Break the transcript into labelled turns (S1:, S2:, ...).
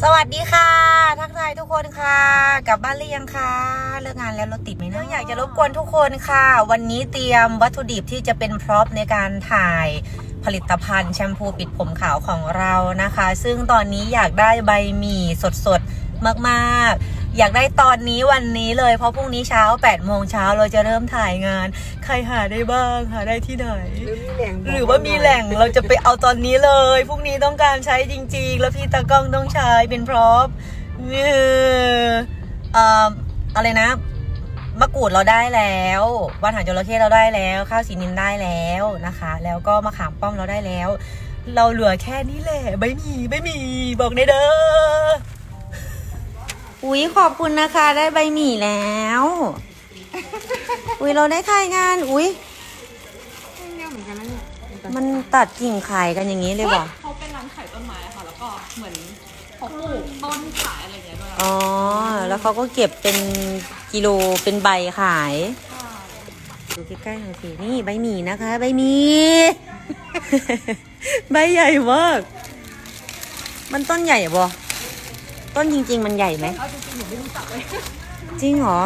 S1: สวัสดีค่ะ ทักทายทุกคนค่ะกลับบ้านหรือยังคะเลิกงานแล้วรถติดไหมนะอยากจะรบกวนทุกคนค่ะ วันนี้เตรียมวัตถุดิบที่จะเป็นพร็อพในการถ่ายผลิตภัณฑ์แชมพูปิดผมขาวของเรานะคะ ซึ่งตอนนี้อยากได้ใบหมี่สดๆมากๆ อยากได้ตอนนี้วันนี้เลย เพราะพรุ่งนี้เช้า8โมงเช้าเราจะเริ่มถ่ายงาน ใครหาได้บ้างหาได้ที่ไหน
S2: หรือมีแหล่ง
S1: หรือว่ามีแหล่งเราจะไปเอาตอนนี้เลยพรุ่งนี้ต้องการใช้จริง ๆ แล้วพี่ตากล้องต้องใช้เป็นพร็อพเนี่ยเอ่ออะไรนะมะกรูดเราได้แล้วว่านหางจระเข้เราได้แล้ว ข้าวสีนินได้แล้วนะคะ แล้วก็มะขามป้อมเราได้แล้ว เราเหลือแค่นี้แหละไม่มีไม่มีบอกในเด้อ อุ้ยขอบคุณนะคะ ได้ใบหมี่แล้ว อุ้ยเราได้ถ่ายงาน อุ้ย
S2: เนี่ยเหมือนกันนะเนี่ย
S1: มันตัดกิ่งขายกันอย่างนี้เลยว่ะ
S3: เขาเป็นร้านขายต้นไม้ค่ะ แล้วก็เหมือนเขาปลูกต้นขายอะไรอย่างเงี้ยด้วย
S1: อ๋อ แล้วเขาก็เก็บเป็นกิโลเป็นใบขายดูใกล้ๆหน่อยสินี่ใบหมี่นะคะ ใบหมี่ใบใหญ่มากมันต้นใหญ่บ่ ต้นจริง ๆ มันใหญ่ไหม
S3: จริงหนูไม่รู้จักเห
S1: รอ